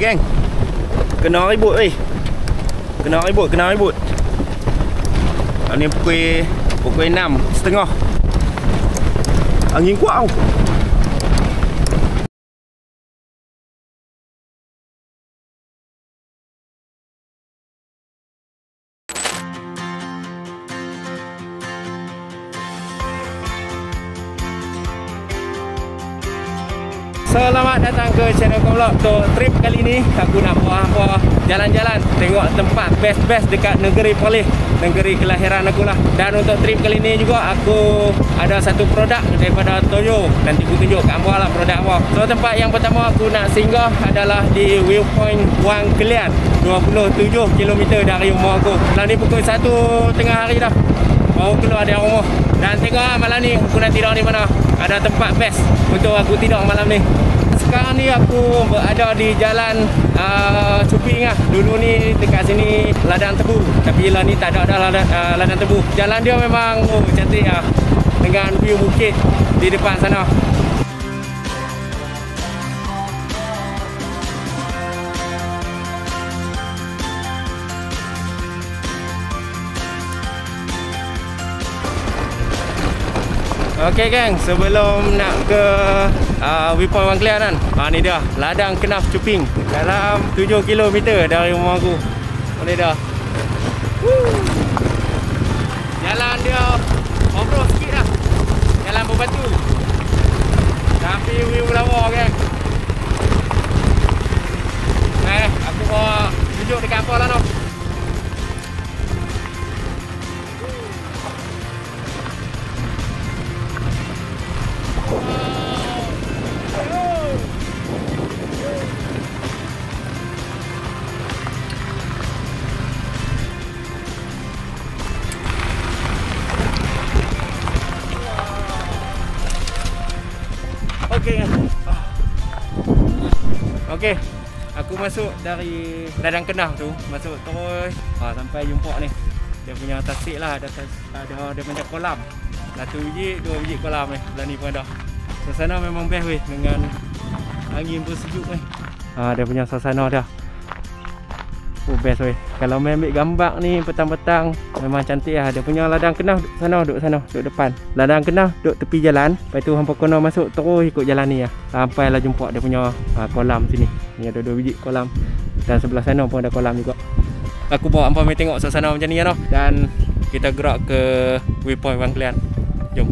geng. Kena ribut weh Kena ribut, kena ribut. Ni pukul Pukul 6 setengah. Angin kuat tau Komlok Untuk trip kali ni Aku nak buat apa Jalan-jalan Tengok tempat best-best Dekat negeri Perlis Negeri kelahiran aku lah. Dan untuk trip kali ni juga Aku ada satu produk Daripada Toyo. Nanti aku tunjuk kat apa lah produk apa So tempat yang pertama Aku nak singgah Adalah di Viewpoint Wang Kelian 27 km dari rumah aku. Malam ni pukul 1 tengah hari dah. Baru keluar dari rumah. Dan tengok lah malam ni Aku nak tidur di mana. Ada tempat best Untuk aku tidur malam ni Sekarang ni aku berada di jalan uh, Cuping lah Dulu ni dekat sini Ladang tebu. Tapi lah ni tak ada, ada ladang, uh, ladang tebu. Jalan dia memang oh, cantik lah Dengan view bukit Di depan sana Okey geng, sebelum nak ke uh, Viewpoint Wang Kelian kan ha, Ni dia, ladang Kenaf Cuping. Dalam 7 km dari rumah aku. Dia. Woo. Jalan dia off-road sikit lah. Jalan berbatu Tapi view lawa geng. Eh, aku bawa tunjuk dekat apa lah no masuk dari ladang kenah tu, masuk terus ha, sampai jumpa ni. Dia punya tasik lah, ada ada dia punya kolam. Satu biji, dua biji kolam ni. Belah ni pun ada. Suasana memang best weh dengan angin pun sejuk ni. Ha, dia punya suasana dah. Oh best weh. Kalau main ambil gambar ni petang-petang memang cantik lah. Dia punya ladang kenah duduk sana, duduk sana, duduk depan. Ladang kenah duduk tepi jalan. Lepas tu hampa kena masuk terus ikut jalan ni lah. Sampailah jumpa dia punya ha, kolam sini. Ni ada dua biji kolam. Dan sebelah sana pun ada kolam juga. Aku bawa hampa main tengok suasana macam ni lah. Dan kita gerak ke Waypoint Wang Kelian. Jom.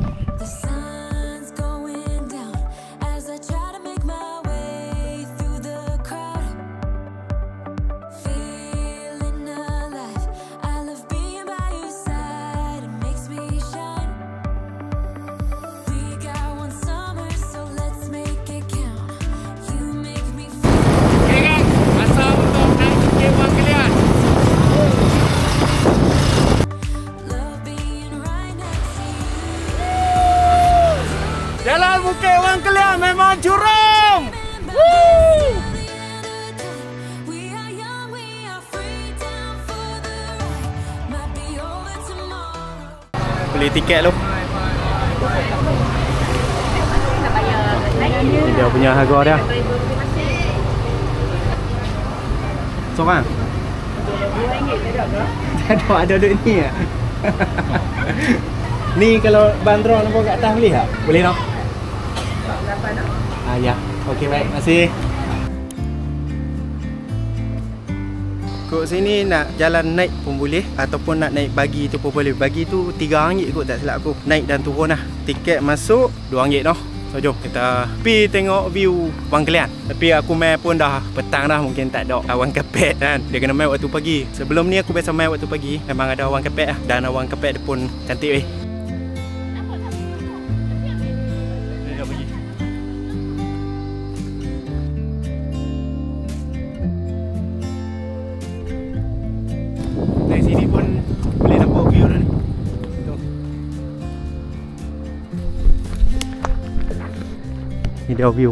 Tak ada, ada duit ni ya. ni kalau bandrol nampak kat atas boleh tak? Boleh tak? Ah ya. Okey baik, terima kasih. Kok sini nak jalan naik pun boleh Ataupun nak naik bagi tu pun boleh Bagi tu RM3 kot tak silap aku Naik dan turun lah Tiket masuk RM2 noh So jom kita pergi tengok view Wang Kelian. Tapi aku main pun dah petang dah Mungkin tak ada awan kapet kan. Dia kena main waktu pagi. Sebelum ni aku biasa main waktu pagi. Memang ada awan kapet lah. Dan awan kapet dia pun cantik weh Deo View.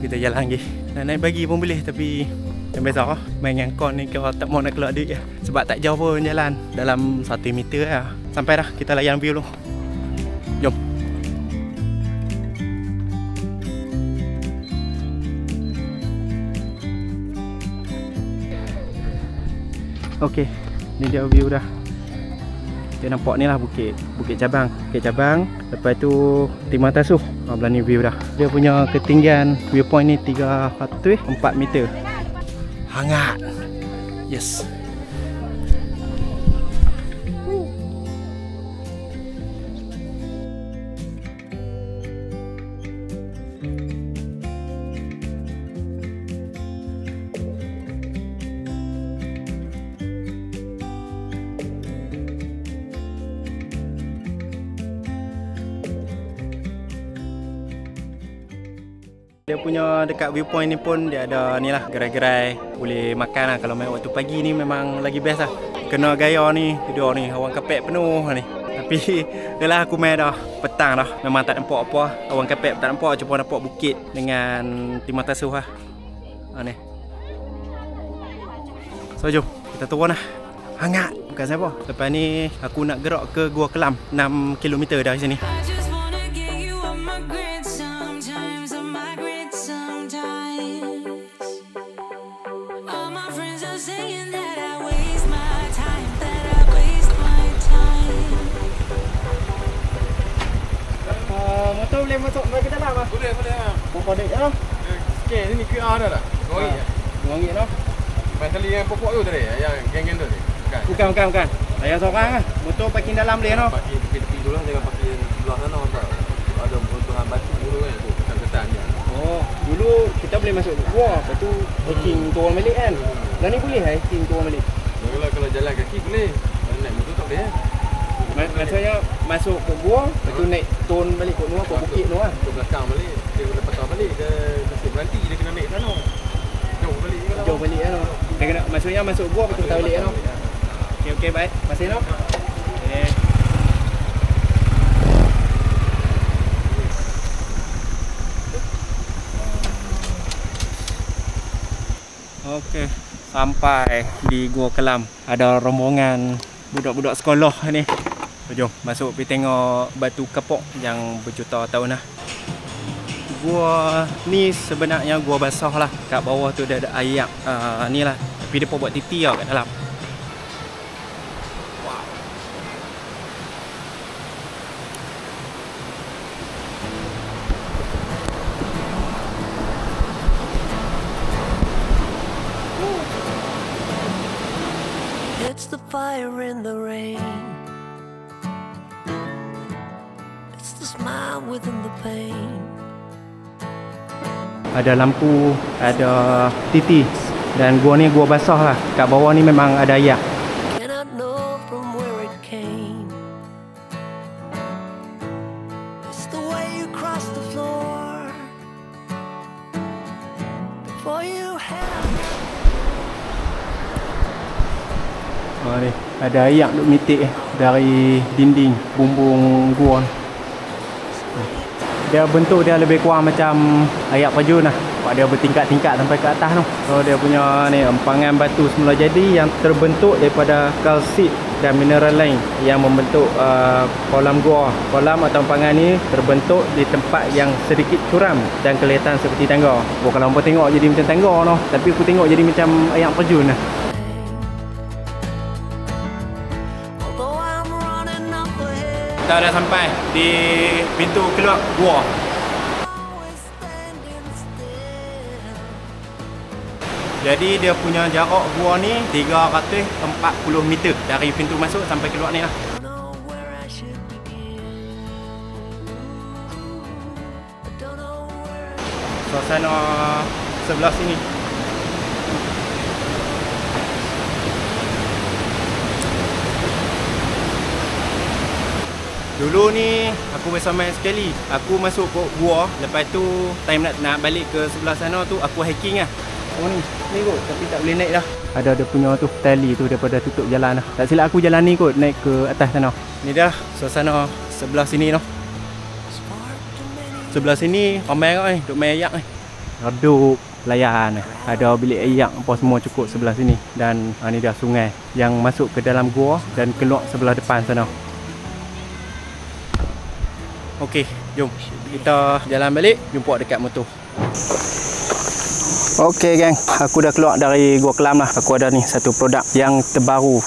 Kita jalan lagi. Nak naik pagi pun boleh tapi yang biasa lah. Main yang kon ni kalau tak mau nak keluar duit ya. sebab tak jauh pun jalan. Dalam 1 meter lah sampai dah kita layan view dulu jom. Okay, ni dia view dah. Kita nampak ni lah bukit Bukit Cabang. Bukit Cabang Lepas tu Timah Tasuh. Ha, Belah ni view dah. Dia punya ketinggian Viewpoint ni 300 eh 4 meter. Hangat. Yes Dia punya dekat viewpoint ni pun dia ada ni lah gerai-gerai. Boleh makan lah. Kalau main waktu pagi ni memang lagi best lah. Kena gaya ni duduk ni. Awan kapek penuh ni. Tapi yalah aku main dah. Petang dah. Memang tak nampak apa. Awan kapek tak nampak. Cuma nampak bukit dengan timah tasuh lah. Ha, ni. So jom. Kita turun lah. Hangat. Bukan siapa. Lepas ni aku nak gerak ke Gua Kelam. 6km dari sini boleh masuk bagi dalam lah Boleh, boleh lah. Berapa dek lah Scan sini QR dah dah. Ya? RM2 lah Lepas kali yang pokok tu tadi, yang geng-geng tu tadi. Bukan. Bukan, bukan, bukan Saya seorang lah Motor parking dalam boleh no Parking tepi-tepi tu lah Jangan parking sebelah sana tak Ada runtuhan batu dulu kan Tu ketan-ketan je Oh, dulu kita boleh masuk gua Lepas tu hiking turun balik kan Dah ni boleh lah hiking turun balik Kalau kalau jalan kaki boleh. Kalau naik motor tak boleh kan. Ma- Maksudnya masuk ke gua Lepas tu naik turun balik ke Nuah Ke bukit Nuah Ke belakang balik. Dia kena patah balik. Dia nasib berhenti. Dia kena naik sana. Jauh balik ke Jauh balik kan. Dia kena, maksudnya masuk gua tu tak balik kan no. Okey, okey, baik Masih no Okay Okey, sampai di Gua Kelam. Ada rombongan budak-budak sekolah ni. So, jom masuk pergi tengok batu kapok yang berjuta tahun lah. Gua ni sebenarnya gua basah lah. Kat bawah tu dia ada air uh, ni lah. Tapi dia pun buat titi tau kat dalam. It's the fire in the rain. Ada lampu, ada titi. Dan gua ni gua basah lah. Kat bawah ni memang ada air. Ha ni, ada air duk mitik dari dinding bumbung gua. ni. Dia bentuk dia lebih kurang macam air pajun lah. Sebab dia bertingkat-tingkat sampai ke atas tu. So dia punya ni empangan batu semula jadi yang terbentuk daripada kalsit dan mineral lain yang membentuk uh, kolam gua. Kolam atau empangan ni terbentuk di tempat yang sedikit curam dan kelihatan seperti tangga. Oh, kalau hangpa tengok jadi macam tangga tu. Tapi aku tengok jadi macam air pajun lah. Kita dah sampai di pintu keluar gua. Jadi dia punya jarak gua ni 340 meter dari pintu masuk sampai keluar ni lah. Suasana sebelah sini. Dulu ni aku biasa main sekali. Aku masuk ke gua, lepas tu time nak nak balik ke sebelah sana tu aku hiking lah. Oh ni, ni kot tapi tak boleh naik dah. Ada dia punya tu tali tu daripada tutup jalan dah. Tak silap aku jalan ni kot naik ke atas sana. Ni dah suasana sebelah sini many Sebelah sini ramai kat ni, duk main ayak ni. Reduk layan ni. Ada bilik ayak apa semua cukup sebelah sini dan ha, ni dah sungai yang masuk ke dalam gua dan keluar sebelah depan sana. Okey, jom kita jalan balik jumpa dekat motor. Okey geng, aku dah keluar dari Gua Kelam lah. Aku ada ni satu produk yang terbaru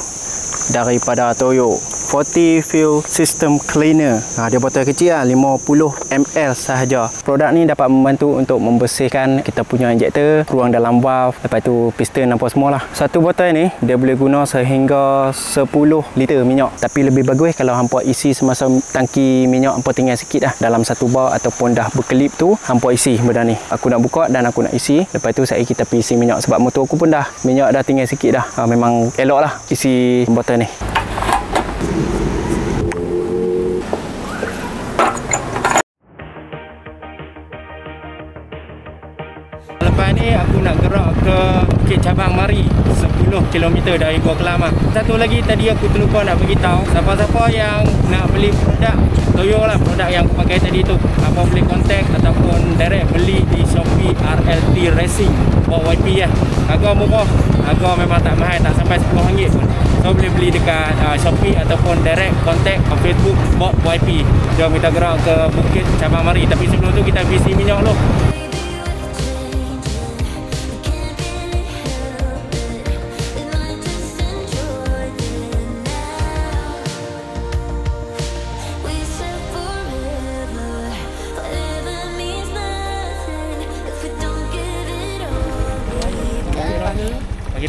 daripada Toyo. 40 Fuel System Cleaner. Ha, dia botol kecil lah, 50 ml sahaja. Produk ni dapat membantu untuk membersihkan kita punya injektor, ruang dalam valve, lepas tu piston apa semua lah. Satu botol ni, dia boleh guna sehingga 10 liter minyak. Tapi lebih bagus kalau hampa isi semasa tangki minyak hampa tinggal sikit lah dalam satu bar ataupun dah berkelip tu, hampa isi benda ni. Aku nak buka dan aku nak isi. Lepas tu saya kita pergi isi minyak sebab motor aku pun dah minyak dah tinggal sikit dah. Ha, memang elok lah isi botol ni. Cabang Mari 10 km dari Gua Kelam lah. Satu lagi tadi aku terlupa nak beritahu Siapa-siapa yang nak beli produk Toyo lah produk yang aku pakai tadi tu. Apa boleh contact ataupun direct beli di Shopee RLT Racing Bawa YP lah. Harga murah Harga memang tak mahal tak sampai RM10 pun. So boleh beli dekat uh, Shopee ataupun direct contact on Facebook Bob YP Jom kita gerak ke Bukit Cabang Mari. Tapi sebelum tu kita isi minyak dulu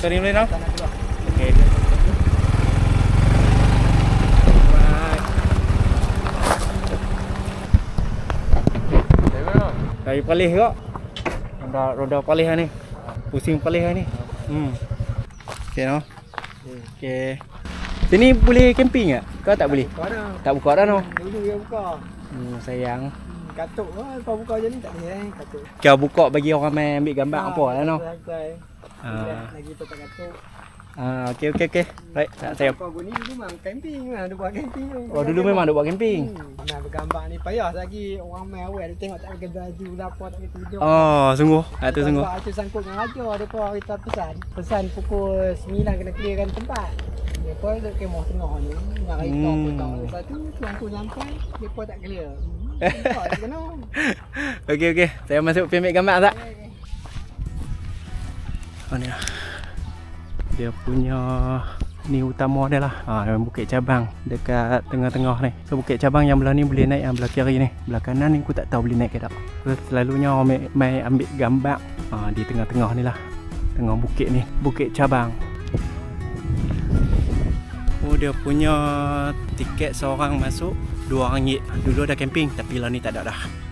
Boleh tau? Okay. Dari palih kak Roda, roda palih ni Pusing palih ni Hmm Okay no Okay Sini boleh camping tak? Kau tak boleh? Kau ada. Tak buka dah no Dulu dia buka. Hmm sayang Hmm, Katuk lah. Kau buka je ni tak boleh eh. Katuk. Kau buka bagi orang main ambil gambar apa lah no Santai. Ah. Lagi tu tak katuk. Ah, okay okay okay Right tak saya Kau ni dulu memang camping lah. Dia buat camping tu. Oh dulu memang ada buat camping Hmm, nak bergambar ni payah lagi orang main awal dia tengok tak pakai baju lapar tak pakai tidur. Oh sungguh Ah tu sungguh tu sangkut dengan raja pun kita pesan. Pesan pukul 9 kena clearkan tempat. Pun duduk kemah tengah ni. Nak kereta Hmm. pun tak. Lepas tu tuan tu sampai pun tak clear. Hmm, tak. Okay okay Saya masuk ambil gambar tak? Ni lah Dia punya Ni utama dia lah. Ha, Memang Bukit Cabang Dekat tengah-tengah ni. So Bukit Cabang yang belah ni boleh naik Yang belah kiri ni. Belah kanan ni aku tak tahu boleh naik ke tak. So, Selalunya orang mai, mai ambil gambar ha, Di tengah-tengah ni lah. Tengah bukit ni Bukit Cabang. Oh dia punya tiket seorang masuk RM2 Dulu ada camping Tapi lah ni tak ada dah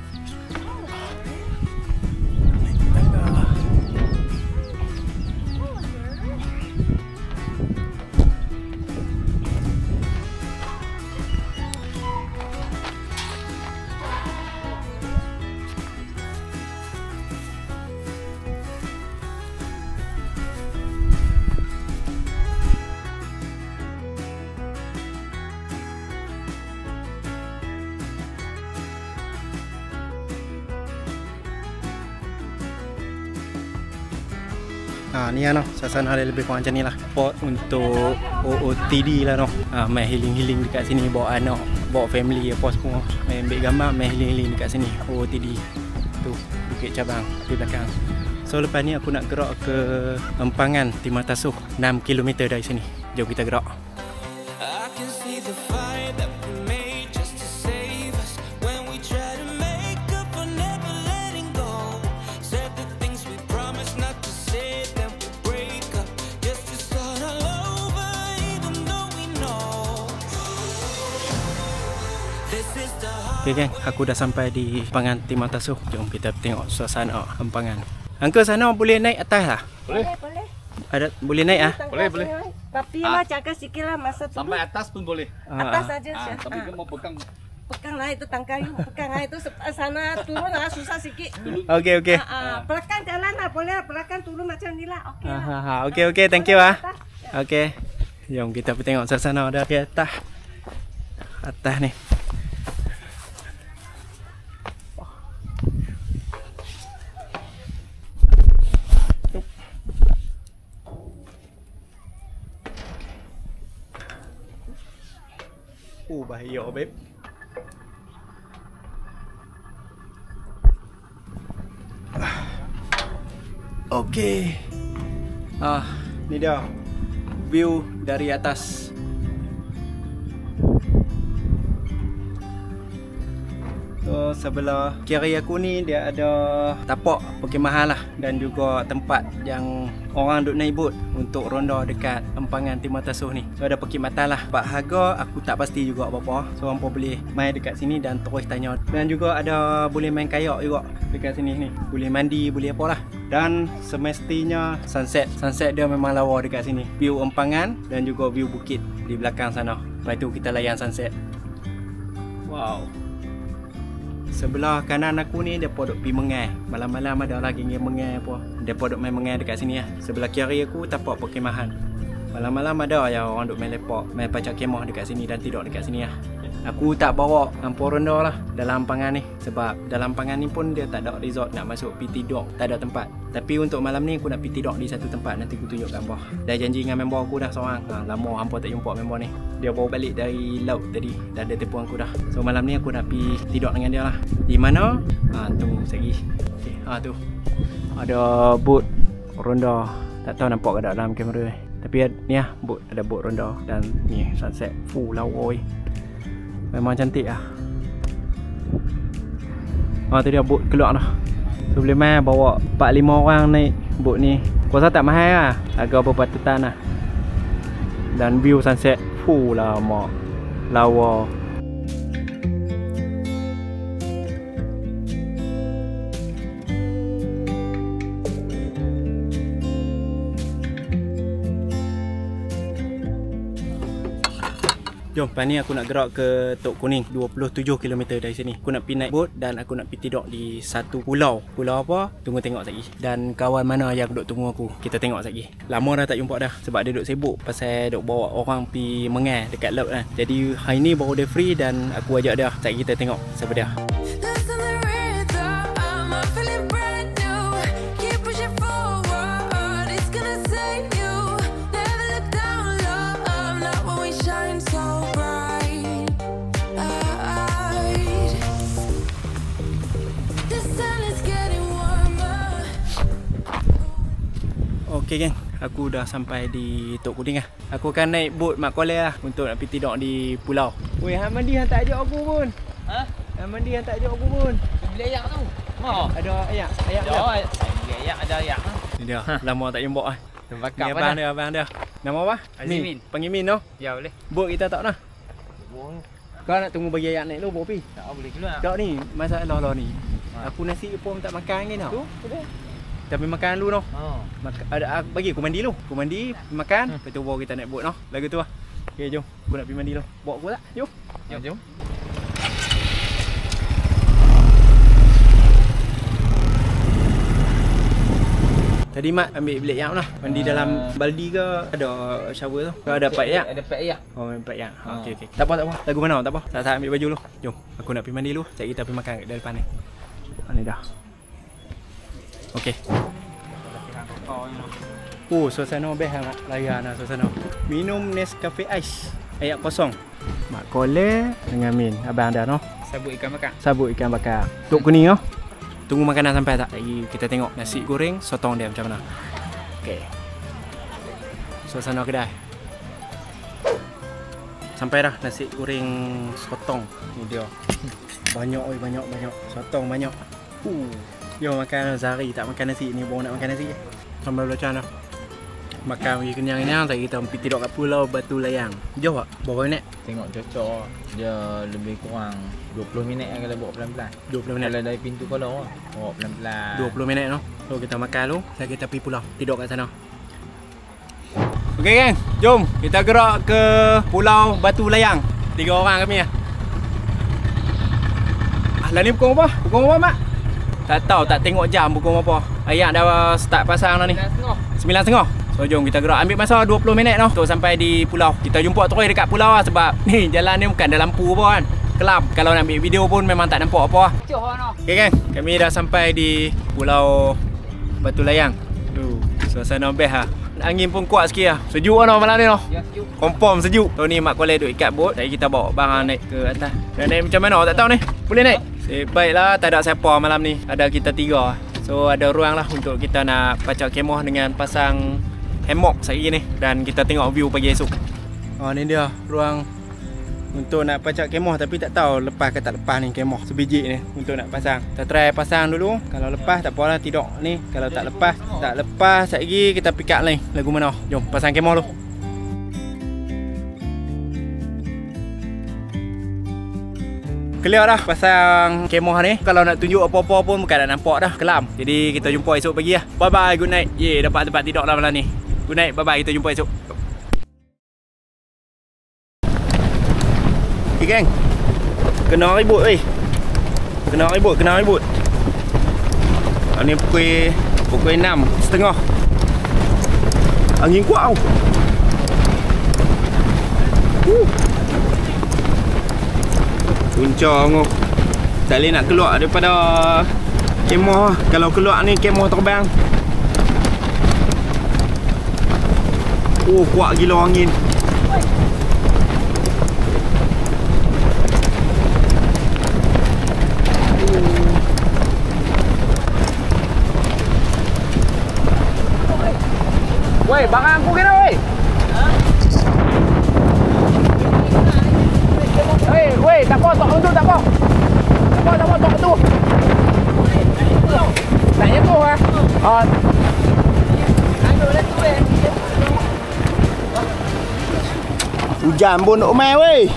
ni lah no. Suasana dia lebih kurang macam ni lah. Spot untuk OOTD lah no. Ha, main healing-healing dekat sini. Bawa anak, bawa family apa semua. Main ambil gambar, main healing-healing dekat sini. OOTD. Tu, Bukit Cabang di belakang. So lepas ni aku nak gerak ke Empangan, Timur Tasuh. 6 km dari sini. Jom kita gerak. Okay geng, aku dah sampai di Empangan Timur Tasuh. Jom kita tengok suasana Empangan. Uncle sana boleh naik atas lah? Boleh, boleh. Ada boleh naik ah? Boleh, boleh. Tapi lah jaga sikit lah masa tu. Sampai atas pun boleh. atas saja Ah, Syah. tapi Ah, dia mau pegang Pegang lah itu tangkai, pegang lah itu sana turun lah susah sikit. Okey okey. Ah, ah, Pelakan jalan lah, boleh lah. Pelakan turun macam ni lah. Okey Ha lah. ha ha. Okey okey, thank you ah. Okey. Jom kita pergi tengok suasana dari atas. Atas ni. Oh bahaya babe. Okey. Ah, ni dia. View dari atas. So sebelah kiri aku ni dia ada tapak perkemahan lah dan juga tempat yang orang duk naik bot untuk ronda dekat empangan Timur Tasuh ni. So ada perkhidmatan lah. Pak harga aku tak pasti juga apa-apa. So orang boleh main dekat sini dan terus tanya. Dan juga ada boleh main kayak juga dekat sini ni. Boleh mandi, boleh apa lah. Dan semestinya sunset. Sunset dia memang lawa dekat sini. View empangan dan juga view bukit di belakang sana. Lepas tu kita layan sunset. Wow. Sebelah kanan aku ni dia duk pi mengai. Malam-malam ada lagi yang mengai apa. Dia duk main mengai dekat sini lah. Sebelah kiri aku tapak perkemahan. Malam-malam ada yang orang duk main lepak, main pacak kemah dekat sini dan tidur dekat sini lah. Aku tak bawa campur ronda lah dalam pangan ni. Sebab dalam pangan ni pun dia tak ada resort nak masuk pergi tidur Tak ada tempat. Tapi untuk malam ni aku nak pergi tidur di satu tempat. Nanti aku tunjuk gambar Dah janji dengan member aku dah seorang. Ha, Lama hampa tak jumpa member ni. Dia bawa balik dari laut tadi. Dan dia tipu aku dah. So malam ni aku nak pergi tidur dengan dia lah. Di mana? Ha, tunggu sekejap okay, ha, tu. Ada boat ronda Tak tahu nampak ke dalam kamera ni. Tapi ni lah boat, ada boat ronda Dan ni sunset Fuh lawa weh Memang cantik lah. Ah tu dia bot keluar dah So boleh main bawa 4-5 orang naik bot ni. Kuasa tak mahal lah Harga berpatutan lah. Dan view sunset Fuh lama. Lawa Jom, lepas ni aku nak gerak ke Tok Kuning 27km dari sini. Aku nak pergi naik bot dan aku nak pergi tidur di satu pulau. Pulau apa? Tunggu tengok lagi. Dan kawan mana yang duk tunggu aku? Kita tengok lagi. Lama dah tak jumpa dah Sebab dia duk sibuk Pasal duk bawa orang pergi mengai dekat laut kan. Jadi hari ni baru dia free dan aku ajak dia. Sekejap kita tengok siapa dia Okey geng Aku dah sampai di Tok Kuning lah Aku akan naik bot Mak Koleh lah Untuk nak pergi tidur di pulau Weh Hamadi yang tak ajak aku pun Ha? Hamadi yang tak ajak aku pun Beli ayak tu. Mau. Ada ayak Ayak dia beli ayak ada ayak. Ni dia Lama tak jumpa lah Terbakar Ni abang dia abang dia Nama apa? Azimin. Min. Panggil Min tu Ya boleh. Bot kita tak nak Kau nak tunggu bagi ayak naik dulu bawa pergi Tak boleh keluar. Tak ni Masalah lah ni Ha. Aku nasi pun tak makan lagi tau Tu, boleh. Tapi makan dulu tau Oh. Maka, ada, aku bagi aku mandi dulu. Aku mandi Makan. Lepas tu baru kita naik bot tau Lagu tu lah. Okay jom. Aku nak pergi mandi dulu. Bawa aku tak? Jom. Jom, jom. Tadi Mak ambil bilik yang lah Mandi Ah. dalam baldi ke? Ada shower tu. Kau ada pack yak Ada pack ayak. Oh main pack yak Ah. Okey okey. Tak apa tak apa. Lagu mana tak apa? Tak tak ambil baju dulu. Jom. Aku nak pergi mandi dulu. Sekejap kita pergi makan kat depan ni. Ah, Ni dah Okey Oh suasana best lah Layan lah suasana Minum Nescafe Ice Ayak kosong Mak Kole dengan Min Abang dah no Sabut ikan bakar. Sabut ikan bakar Tok kuning oh. Tunggu makanan sampai tak? Lagi kita tengok nasi goreng sotong dia macam mana. Okey. Suasana kedai. Sampai dah nasi goreng sotong. Ni dia. Banyak oi banyak banyak. Sotong banyak. Uh. Yo makan sehari tak makan nasi ni baru nak makan nasi. Sambal belacan dah. Makan pergi kenyang kenyang tak kita pergi tidur kat pulau Batu Layang. Jauh tak? Berapa minit? Tengok cocok. Dia lebih kurang 20 minit kan kalau bawa pelan-pelan. 20 minit. Kalau dari pintu kalau bawa pelan-pelan. 20 minit tu. So kita makan dulu, dan kita pergi pulau. Tidur kat sana. Okey geng, jom kita gerak ke Pulau Batu Layang. Tiga orang kami lah. Ah, lah ni pukul apa? Pukul apa mak? Tak tahu, tak tengok jam pukul apa. Ayak dah start pasang dah ni. Sembilan setengah. So jom kita gerak. Ambil masa 20 minit tu untuk sampai di pulau. Kita jumpa terus dekat pulau lah sebab ni jalan ni bukan ada lampu apa kan. Kelam. Kalau nak ambil video pun memang tak nampak apa lah. Okay kan, kami dah sampai di Pulau Batu Layang. Tu, suasana best lah. Angin pun kuat sikit lah. Sejuk lah no, malam ni no. Ya, sejuk. Confirm sejuk. Tu ni Mak Koleh duk ikat bot. Jadi kita bawa barang naik ke atas. Dan naik macam mana tak tahu ni. Boleh naik? Eh, baiklah, tak ada siapa malam ni. Ada kita tiga. So ada ruang lah untuk kita nak pacak kemah dengan pasang hammock sehari ni dan kita tengok view pagi esok. Oh ni dia ruang untuk nak pacak kemah tapi tak tahu lepas ke tak lepas ni kemah sebiji ni untuk nak pasang. Kita try pasang dulu. Kalau lepas tak apalah tidur ni. Kalau tak lepas, tak lepas lagi kita pick up lain lagu mana. Jom pasang kemah dulu. Clear dah pasang kemah ni. Kalau nak tunjuk apa-apa pun bukan nak nampak dah. Kelam. Jadi kita jumpa esok pagi lah. Bye bye good night. Yeay dapat tempat tidur lah malam ni. Good night. Bye bye kita jumpa esok. Okay geng Kena ribut weh Kena ribut kena ribut. Ni pukul Pukul 6 Setengah. Angin kuat tau. Uh. Puncak tu Tak boleh nak keluar daripada Kemah Kalau keluar ni kemah terbang. Oh kuat gila angin. Woi, barang aku kena Hujan pun nak main weh.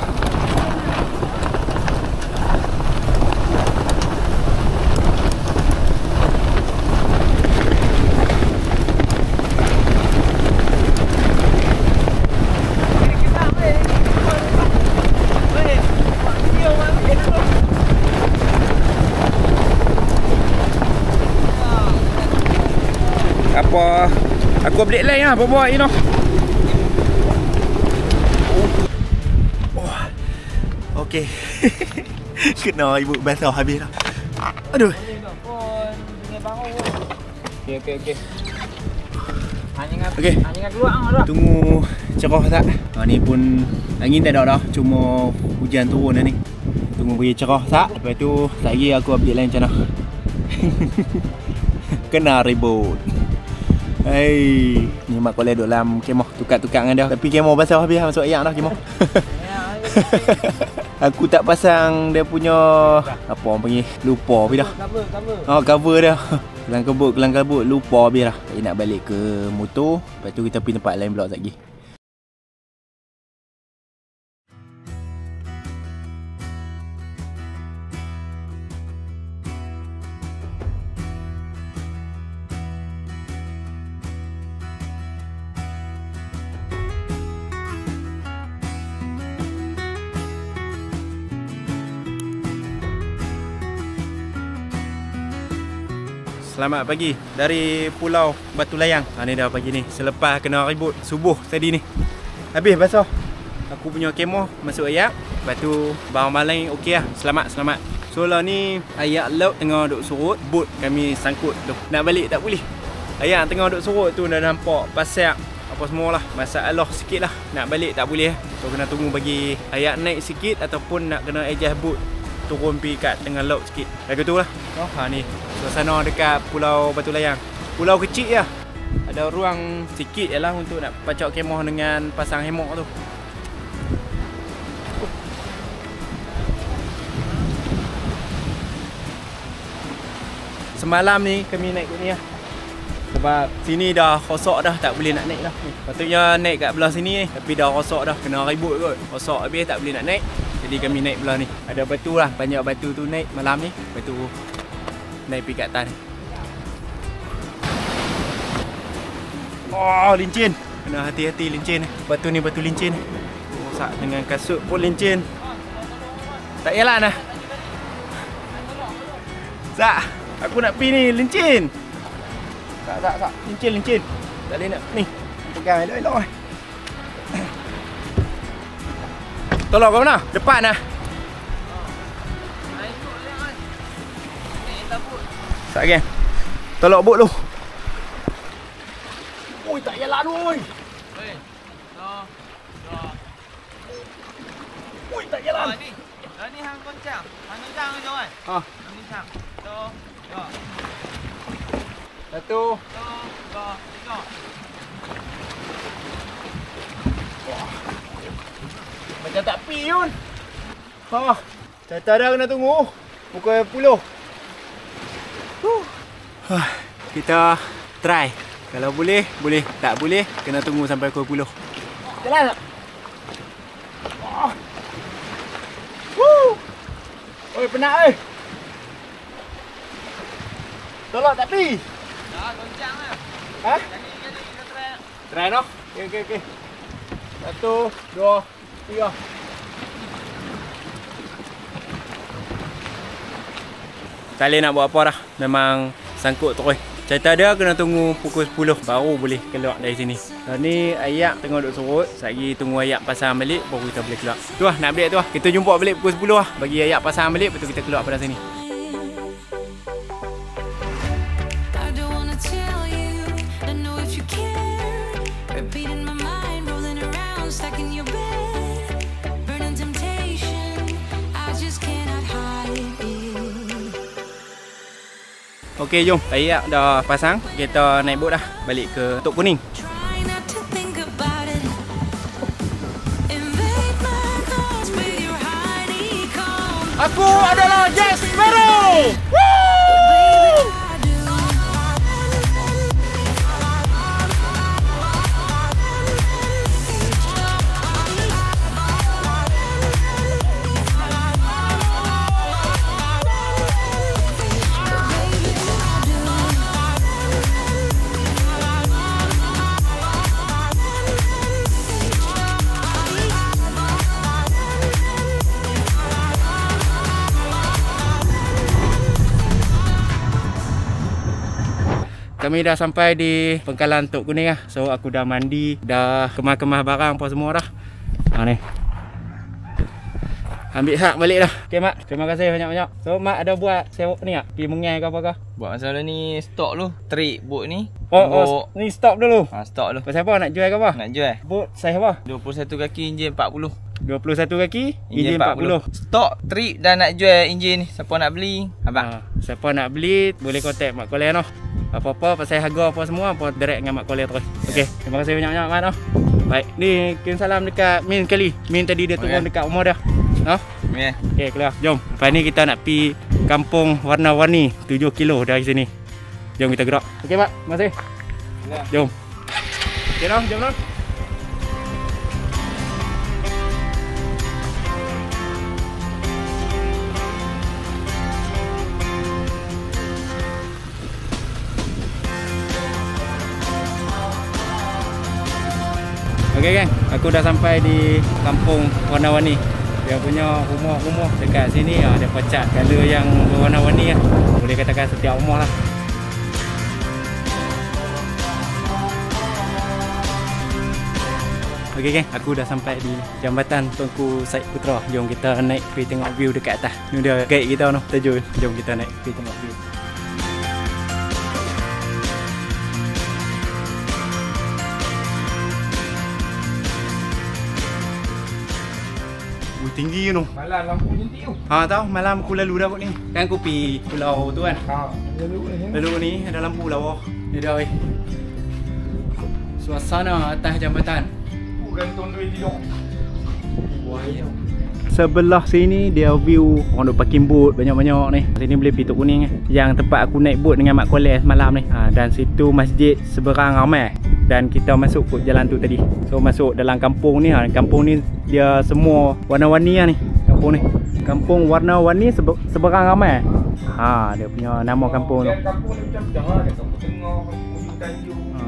Apa Aku update lain lah Apa buat you know Okay Kena ibu basah habis dah. Aduh. Okey okey okey. Dengan keluar ah dah. Tunggu cerah tak ha, Ni pun Angin tak ada dah. Cuma hujan turun dah ni. Tunggu bagi cerah tak Lepas tu Lagi aku update lain macam mana. Kena ribut. Hei Ni mak kolej duduk dalam kemah Tukar-tukar dengan dia. Tapi kemah basah habis lah, Masuk ayam dah kemah Aku tak pasang dia punya Apa orang panggil? Lupa habis dah. Cover, cover. Oh cover dah. Kelang kabut Kelang kabut Lupa habis dah. Tak nak balik ke motor. Lepas tu kita pergi tempat lain pula sekejap lagi Selamat pagi dari Pulau Batu Layang. Ha ni dah pagi ni. Selepas kena ribut subuh tadi ni. Habis basah. Aku punya kemah masuk ayak. Lepas tu barang malam okey lah. Selamat selamat. So lah ni ayak laut tengah duk surut. Boat kami sangkut tu. Nak balik tak boleh. Ayak tengah duk surut tu dah nampak pasal apa semua lah Masalah sikit lah Nak balik tak boleh So kena tunggu bagi ayak naik sikit Ataupun nak kena adjust boat Turun pergi kat tengah laut sikit. Lagu tu lah. Oh, ha, ni. Suasana dekat Pulau Batu Layang. Pulau kecil je Ada ruang sikit je lah Untuk nak pacak kemah dengan pasang hemok tu. Semalam ni kami naik kat ni lah. Sebab sini dah rosak dah Tak boleh nak naik dah. Patutnya naik kat belah sini ni Tapi dah rosak dah. Kena ribut kot. Rosak habis tak boleh nak naik Jadi kami naik belah ni. Ada batu lah Banyak batu tu naik malam ni. Batu naik pergi kat atas ni. Oh lincin. Kena hati-hati lincin Batu ni batu lincin Rosak dengan kasut pun lincin. Tak payahlah nah Zak Aku nak pergi ni lincin. Tak tak tak. Lincin lincin. Tak boleh nak. Ni Pegang elok-elok eh Tolong kau mana? Depan lah Tak geng Tolong bot lu Ui tak payah lalu oi Ui tak payah lalu ni. Ni hang goncang. Hang goncang ni kawan. Ha Hang goncang. So, yo. Satu. Dua. Wah. Macam tak pi Yun. Ha. Cata dah kena tunggu. Pukul 10. Huh. Ha. Kita try. Kalau boleh, boleh. Tak boleh, kena tunggu sampai pukul 10. Jalan tak? Woo. Oi, penat eh. Tolak tak pi? Dah, goncang lah. Ha? Jadi, jadi kita try. Try noh. Okey okey okey. Satu, dua, tiga. Tak boleh nak buat apa dah. Memang sangkut terus. Cerita dia kena tunggu pukul 10 baru boleh keluar dari sini. Dan ni ayak tengah duduk surut. Lagi tunggu ayak pasang balik baru kita boleh keluar. Tu lah nak balik tu lah. Kita jumpa balik pukul 10 lah. Bagi ayak pasang balik tu kita keluar pada sini. Okey jom. Ayak dah pasang. Kita naik bot dah. Balik ke Tok Kuning. Try not to think about Kami dah sampai di Pengkalan Tok Kuning lah. So aku dah mandi, dah kemah-kemah barang apa semua dah. Ha ni. Ambil hak balik dah. Okey mak, terima kasih banyak-banyak. So mak ada buat sewok ni tak? Pergi mengai ke apa ke? Buat masalah ni stok lu. Trik bot ni. Oh, Tunggu- oh, ni stop dulu. Ha, stok lu. Pasal apa nak jual ke apa? Nak jual. Bot saiz apa? 21 kaki enjin 40. 21 kaki, enjin 40. Stok trip dah nak jual enjin ni. Siapa nak beli? Abang. Ha, siapa nak beli boleh contact Mak Koleh noh. Apa-apa pasal harga apa semua apa direct dengan Mak Koleh terus. Okey, terima kasih banyak-banyak Mak noh. Baik, ni kirim salam dekat Min kali. Min tadi dia turun dekat rumah dah. Noh. Ya. Okey, keluar. Jom. Lepas ni kita nak pi kampung warna-warni 7 kilo dari sini. Jom kita gerak. Okey, Mak. Terima kasih. Ya. Jom. Okey, noh. Jom, noh. Okey geng, aku dah sampai di kampung warna-warni. Dia punya rumah-rumah dekat sini ah, ada pecat color yang berwarna-warni lah. Boleh katakan setiap rumah lah. Okey geng, aku dah sampai di jambatan Tunku Said Putra. Jom kita naik pergi tengok view dekat atas. Ni dia guide kita noh, terjun. Jom kita naik pergi tengok view. Tinggi tu. Malam lampu jentik tu. Ha tahu malam aku lalu dah kot ni. Kan aku pi pulau tu kan. Ha, lalu ni. Lalu ni ada lampu lawa. Ni dah weh. Suasana atas jambatan. Gantung duit tidur. Sebelah sini dia view orang duk parking boat banyak-banyak ni. Sini boleh pergi Tok Kuning eh. Yang tempat aku naik boat dengan Mak Koleh malam ni. Ha, dan situ masjid seberang ramai. Dan kita masuk kot jalan tu tadi. So masuk dalam kampung ni ha. Kampung ni dia semua warna-warni lah ni. Kampung ni. Kampung warna-warni sebe- seberang ramai. Ha, dia punya nama kampung tu. Kampung ni macam dah ada kampung tengah, kampung hujung tanjung. Ha,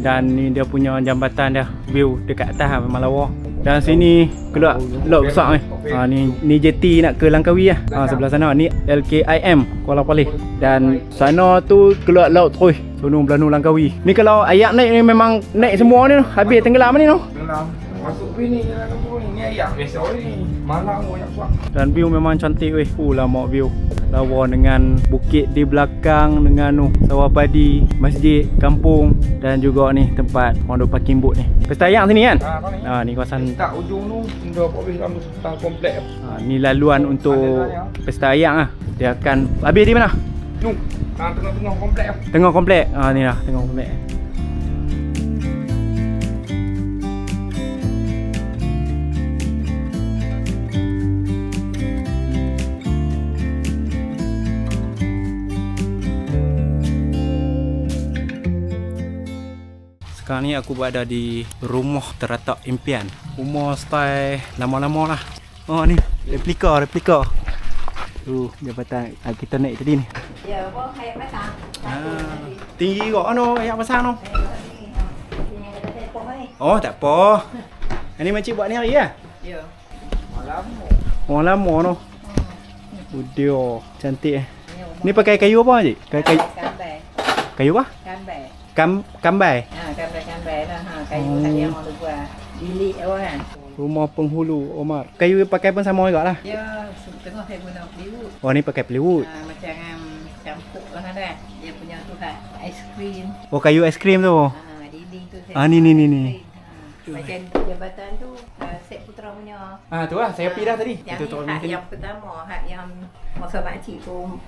dan ni dia punya jambatan dia view dekat atas lah memang lawa dan sini keluar laut besar ni. Ha, ni ni jeti nak ke Langkawi lah. Ha, sebelah sana ni LKIM Kuala Palih dan sana tu keluar laut terus Sono Belanu Langkawi. Ni kalau ayak naik ni memang naik semua ni tu. habis tenggelam ni tu Dalam masuk sini ni. Biasa ni. Malang banyak dan view memang cantik weh uh lama view lawa dengan bukit di belakang dengan tu sawah padi masjid kampung dan juga ni tempat orang duk parking boat ni pesta ayam sini kan Ha, ni. ha, ni kawasan Tak ujung tu Dah apa habis dalam setang komplek Ha, ni laluan untuk pesta ayam lah. Dia akan habis di mana? Tu. Ha tengah-tengah komplek. Tengah komplek. Ah ni lah, tengah komplek. Sekarang ni aku berada di rumah teratak impian. Rumah style lama-lama lah. Oh ni, replika, replika. Tu jabatan ah, kita naik tadi ni. Ya, apa hayat pasang. Ah, tinggi kok ano ayat pasang no. Oh, tak apa. Ini makcik buat ni hari ya? Ya. Orang lama no. Udio, cantik eh. Ni pakai kayu apa cik? Pakai kayu, Kambai. kayu apa? Kambai. Kam kambai. Ha, lah. Ha, kayu Oh. tadi yang orang buat. Bilik apa kan. Rumah penghulu Omar. Kayu pakai pun sama juga lah. Ya, tengah saya guna plywood. Oh ni pakai plywood. Ha, macam um, campur lah kan. Dia punya tu kan. Aiskrim. Oh kayu aiskrim tu. Ha, dinding tu saya. Ah, ni, ni, ni, ni. Ha, macam jabatan tu, uh, Sek Putra punya. Ah tu lah saya pergi dah tadi. Yang Itu hak yang pertama, hak yang masa makcik tu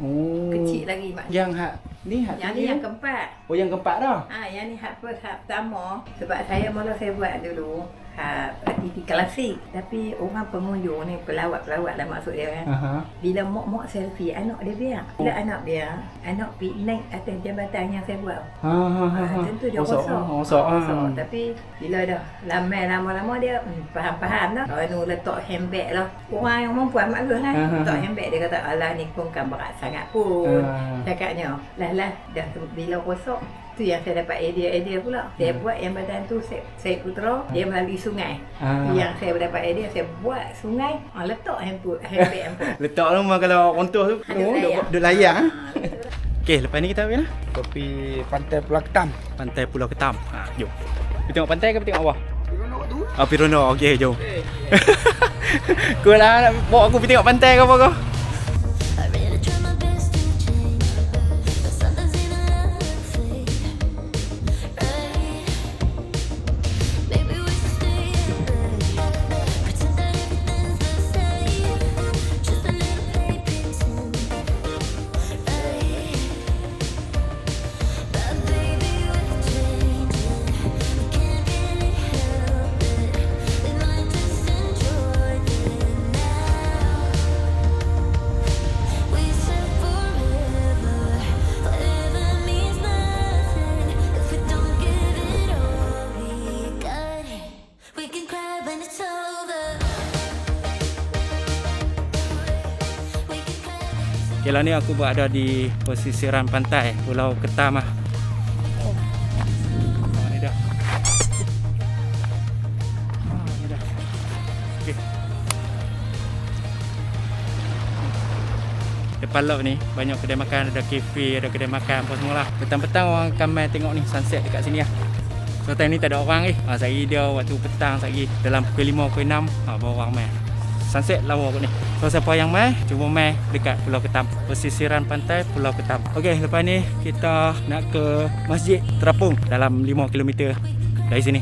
Oh. kecil lagi makcik. Yang hak ni hak Yang ni yang tu. keempat. Oh yang keempat dah. Ha, yang ni hak pertama. Sebab saya mula saya buat dulu hak TV klasik. Tapi orang pengunjung ni pelawat-pelawat lah maksud dia kan. Aha. Bila mak-mak selfie, anak dia biar. Bila anak dia, anak pergi naik atas jabatan yang saya buat. Ha ha ha. Ha, ha. tentu dia rosak. rosak. ah, ah. Tapi bila dah lama-lama dia hmm, faham-faham dah. Kalau nu letak handbag lah. Orang yang perempuan maklum kan. Ha, ha, Letak ha. handbag dia kata alah ni pun kan berat sangat pun. Ha. Cakapnya. Lah lah dah bila rosak tu yang saya dapat idea-idea pula. Saya buat yang badan tu saya, saya putra dia melalui sungai. Ah. Tu yang saya dapat idea saya buat sungai. Ah, letak handbag handbag. Letak rumah kalau kontor tu. Ada oh, layar. duk, duk layak ah. Ah, lah. Okey, lepas ni kita pergi mana? Kopi pantai Pulau Ketam. Pantai Pulau Ketam. Ha, jom. Kita tengok pantai ke kita tengok bawah? Tengok tu. Ah, Pirono. Okey, jom. kau lah nak bawa aku pergi tengok pantai ke apa kau? Ni aku berada di pesisiran pantai Pulau Ketam ah. Oh, ni dah. Ah, ni dah. Okey. Depan laut ni banyak kedai makan, ada kafe, ada kedai makan apa semua lah. Petang-petang orang akan main tengok ni sunset dekat sini lah. So time ni tak ada orang ni. Ha, saya dia waktu petang saya dalam pukul 5 pukul 6 ha, baru orang main. Sunset lawa kot ni. So siapa yang main, cuba main dekat Pulau Ketam. Pesisiran pantai Pulau Ketam. Okey, lepas ni kita nak ke Masjid Terapung dalam 5 km dari sini.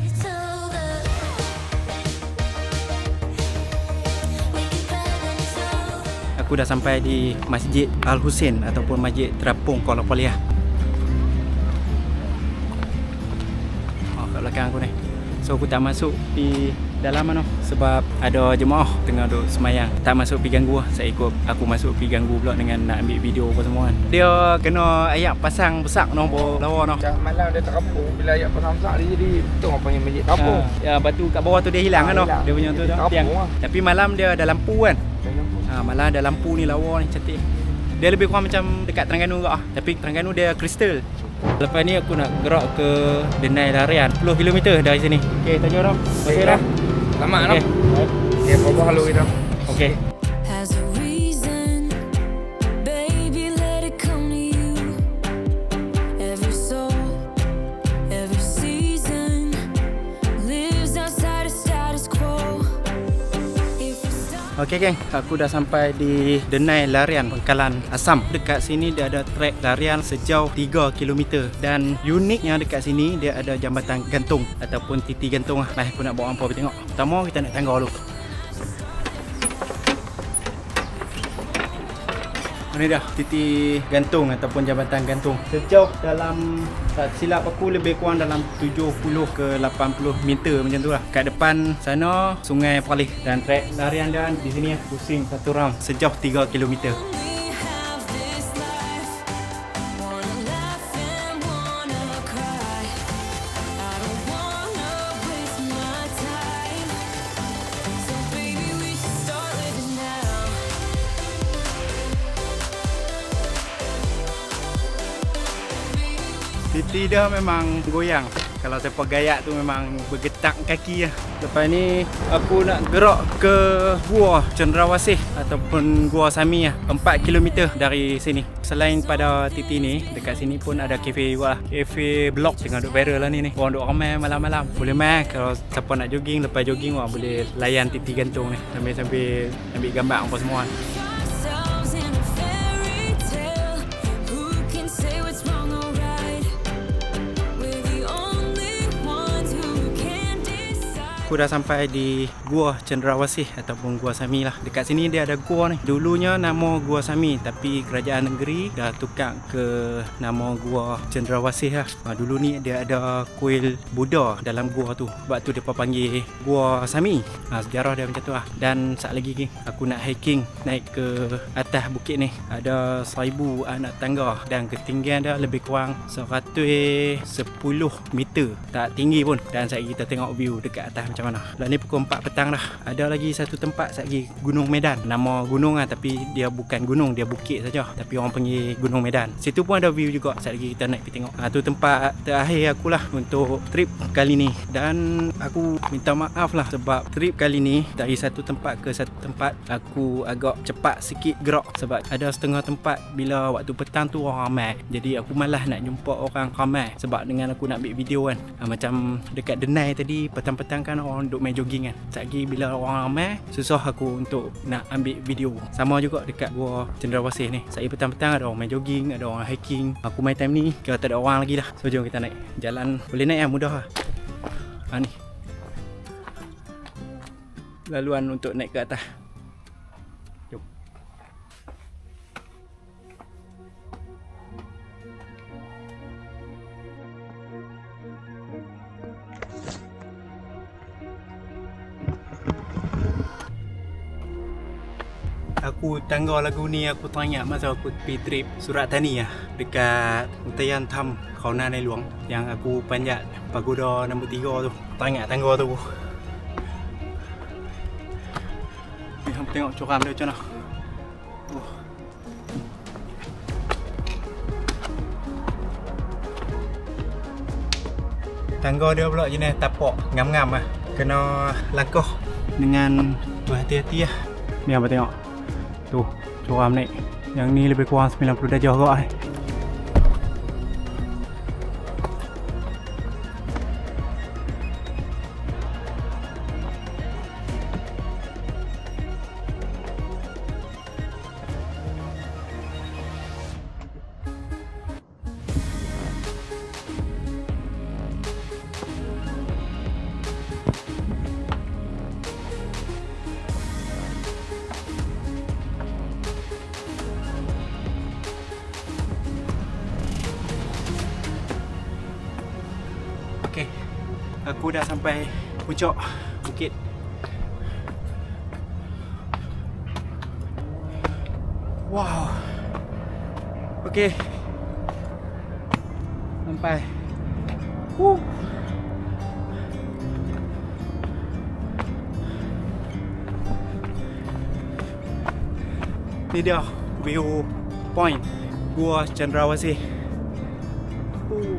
Aku dah sampai di Masjid Al Husin ataupun Masjid Terapung Kuala Poliah. Oh, kat belakang aku ni. So aku tak masuk di dalam mana sebab ada jemaah tengah duk semayang. Tak masuk pergi ganggu lah. Saya ikut aku masuk pergi ganggu pula dengan nak ambil video apa semua kan. Dia kena ayat pasang besar no bawa lawa no. Macam malam dia terapung. Bila ayat pasang besar dia jadi betul apa yang masjid terapung. Ha, ya batu kat bawah tu dia hilang Ha, kan no. hilang. Dia punya tu Dia tu. terapung Tiang. lah. Tapi malam dia ada lampu kan. Ha, malah ada lampu ni lawa ni cantik. Dia lebih kurang macam dekat Terengganu ke ah. Tapi Terengganu dia kristal. Lepas ni aku nak gerak ke Denai Larian 10 km dari sini. Okey, tanya orang. Okey dah. Selamat Okey. okay. Okay, apa halu kita. Okey. Okey geng, aku dah sampai di Denai Larian, Bengkalan Asam. Dekat sini dia ada trek larian sejauh 3 km dan uniknya dekat sini dia ada jambatan gantung ataupun titi gantung lah. Mari aku nak bawa hangpa pergi tengok. Pertama kita nak tangga dulu. Ini dah titik gantung ataupun jambatan gantung. Sejauh dalam tak silap aku lebih kurang dalam 70 ke 80 meter macam tu lah. Kat depan sana sungai Perlis dan trek larian dia di sini pusing satu round sejauh 3 kilometer. Memang goyang. Kalau siapa gayak tu memang bergetak kaki lah. Lepas ni aku nak gerak ke Gua Cendrawasih ataupun Gua Sami lah. 4 km dari sini. Selain pada Titi ni, dekat sini pun ada kafe juga lah. Kafe blok tengah duk viral lah ni ni. Orang duk ramai malam-malam. Boleh mai kalau siapa nak jogging, lepas jogging wah boleh layan Titi gantung ni. Sambil-sambil ambil gambar apa semua. Ourselves Aku dah sampai di Gua Cendrawasih ataupun Gua Sami lah. Dekat sini dia ada gua ni. Dulunya nama Gua Sami tapi kerajaan negeri dah tukar ke nama Gua Cendrawasih lah. Ha, dulu ni dia ada kuil Buddha dalam gua tu. Sebab tu dia panggil Gua Sami. Ha, sejarah dia macam tu lah. Dan sat lagi aku nak hiking naik ke atas bukit ni. Ada 1000 anak tangga dan ketinggian dia lebih kurang 110 meter. Tak tinggi pun. Dan saya kita tengok view dekat atas macam mana. Lah ni pukul 4 petang dah. Ada lagi satu tempat sat lagi Gunung Medan. Nama gunung lah tapi dia bukan gunung, dia bukit saja. Tapi orang panggil Gunung Medan. Situ pun ada view juga. Sat lagi kita naik pergi tengok. Ha, tu tempat terakhir akulah untuk trip kali ni. Dan aku minta maaf lah sebab trip kali ni dari satu tempat ke satu tempat aku agak cepat sikit gerak sebab ada setengah tempat bila waktu petang tu orang ramai. Jadi aku malas nak jumpa orang ramai sebab dengan aku nak ambil video kan. Ha, macam dekat Denai tadi petang-petang kan orang duk main jogging kan. Lagi bila orang ramai susah aku untuk nak ambil video. Sama juga dekat gua Cendrawasih ni. Saya petang-petang ada orang main jogging, ada orang hiking. Aku main time ni kira tak ada orang lagi dah. So jom kita naik. Jalan boleh naik yang mudah lah. Ha ni. Laluan untuk naik ke atas. Aku tangga lagu ni aku teringat masa aku pergi trip Surat Tani lah Dekat Utayan Tam Kauna Nai Luang Yang aku panjat pagoda nombor 3 tu. Teringat tangga tu. Ni hang tengok curam dia macam mana. Oh. Tangga dia pula jenis tapak ngam-ngam lah Kena langkah dengan berhati-hati lah. Ni apa tengok Tu, curam naik Yang ni lebih kurang 90 darjah kot eh Ni dia view point Gua Cendrawasih. Ooh.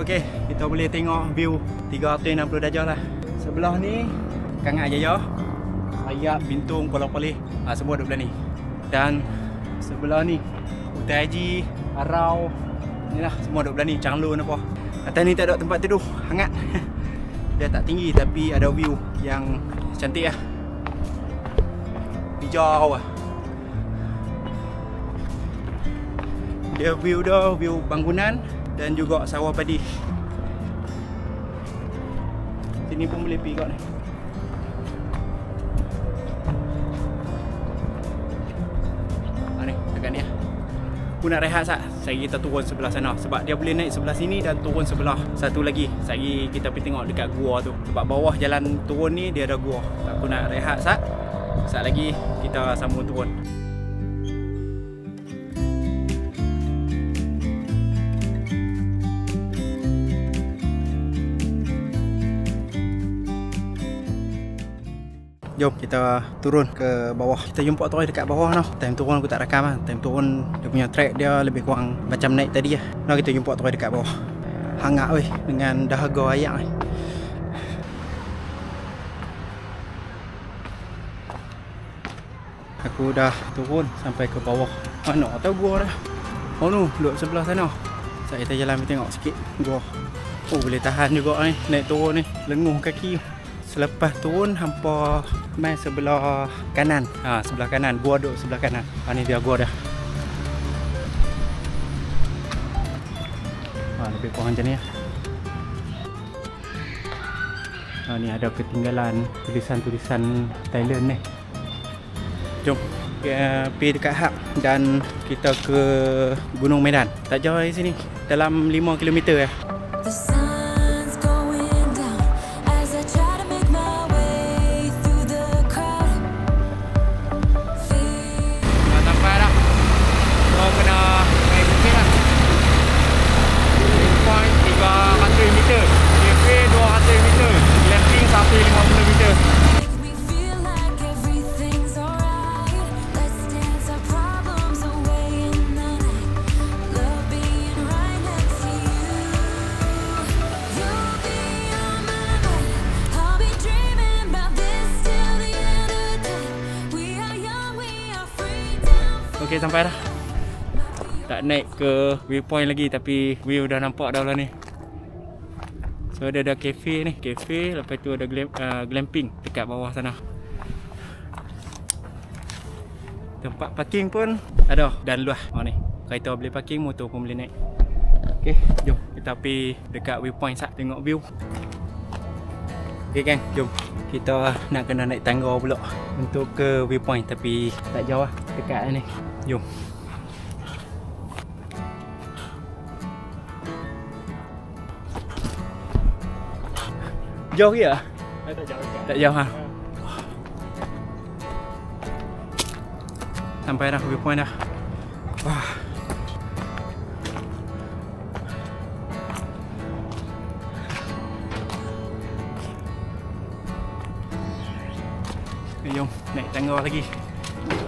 Okey, kita boleh tengok view 360 darjah lah. Sebelah ni Kangat Jaya, Sayap, Bintung, Kuala Palih, ha, semua duduk belah ni. Dan sebelah ni Utai Haji, Arau, ni lah semua duduk belah ni, Changlo apa. Atas ni tak ada tempat tidur, hangat. Dia tak tinggi tapi ada view yang cantik lah. Hijau lah. Dia view dia, view bangunan dan juga sawah padi. Sini pun boleh pergi kat ni. Ha ni, dekat ni lah. Aku nak rehat sat. Saya kita turun sebelah sana sebab dia boleh naik sebelah sini dan turun sebelah satu lagi. Saya kita pergi tengok dekat gua tu. Sebab bawah jalan turun ni dia ada gua. Aku nak rehat sat. Sat lagi kita sambung turun. Jom kita turun ke bawah. Kita jumpa Troy dekat bawah tau. Time turun aku tak rakam lah. Time turun dia punya track dia lebih kurang macam naik tadi lah. Nah kita jumpa Troy dekat bawah. Hangat weh dengan dahaga ayak ni Aku dah turun sampai ke bawah. Mana tahu gua dah. Oh no, duduk sebelah sana. Saya kita jalan pergi tengok sikit gua. Oh boleh tahan juga ni Naik turun ni. Lenguh kaki Selepas turun hampa mai sebelah kanan. Ha sebelah kanan. Gua duduk sebelah kanan. Ha ni dia gua dah. Ha lebih kurang macam ni lah. Ha ni ada ketinggalan tulisan-tulisan Thailand ni. Jom kita pergi dekat hub dan kita ke Gunung Medan. Tak jauh dari sini. Dalam 5 km ya. Okey sampai dah. Tak naik ke viewpoint lagi tapi view dah nampak dah lah ni. So ada ada cafe ni, cafe lepas tu ada glam, uh, glamping dekat bawah sana. Tempat parking pun ada dan luas. Oh ni. Kereta boleh parking, motor pun boleh naik. Okey, jom kita pergi dekat viewpoint sat tengok view. Okey gang, jom. Kita nak kena naik tangga pula untuk ke viewpoint tapi tak jauh lah dekat ni. Jom. Jauh ke ya? Tak jauh. Tak jauh ha. Sampai dah viewpoint dah. Wah. Okay, jom naik tangga lagi.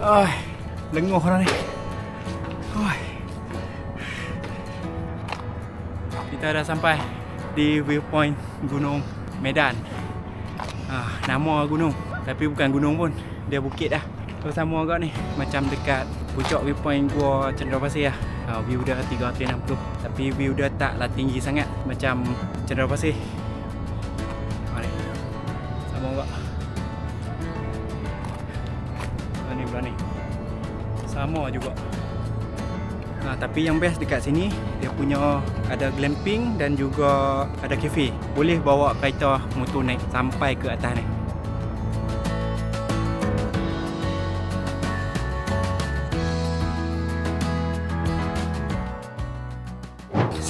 Ai, lenguh dah ni. Oi. Kita dah sampai di viewpoint Gunung Medan. Ah, nama gunung tapi bukan gunung pun. Dia bukit dah. So sama agak ni macam dekat puncak viewpoint gua Cendrawasih lah. Ah, view dia 360 tapi view dia taklah tinggi sangat macam Cendrawasih. Mari. Sama agak. Sama juga. Ha, tapi yang best dekat sini dia punya ada glamping dan juga ada cafe. Boleh bawa kereta motor naik sampai ke atas ni.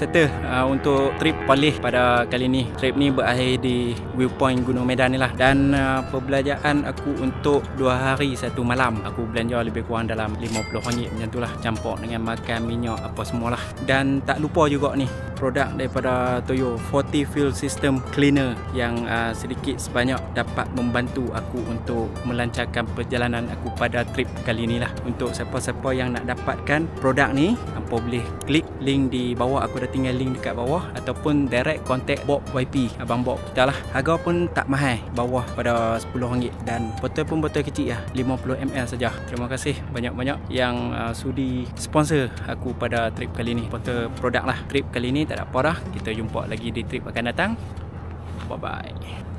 Settle uh, untuk trip Palih pada kali ni. Trip ni berakhir di viewpoint Gunung Medan ni lah. Dan uh, perbelanjaan aku untuk 2 hari satu malam. Aku belanja lebih kurang dalam RM50 macam tu lah. Campur dengan makan minyak apa semualah. Dan tak lupa juga ni produk daripada Toyo 40 Fuel System Cleaner yang uh, sedikit sebanyak dapat membantu aku untuk melancarkan perjalanan aku pada trip kali ni lah. Untuk siapa-siapa yang nak dapatkan produk ni, hampa boleh klik link di bawah aku dah tinggal link dekat bawah ataupun direct contact Bob YP abang Bob. Kita lah. Harga pun tak mahal bawah pada RM10 dan botol pun botol kecil lah 50ml saja. Terima kasih banyak-banyak yang uh, sudi sponsor aku pada trip kali ni. Botol produk lah. Trip kali ni tak ada apa dah. Kita jumpa lagi di trip akan datang. Bye bye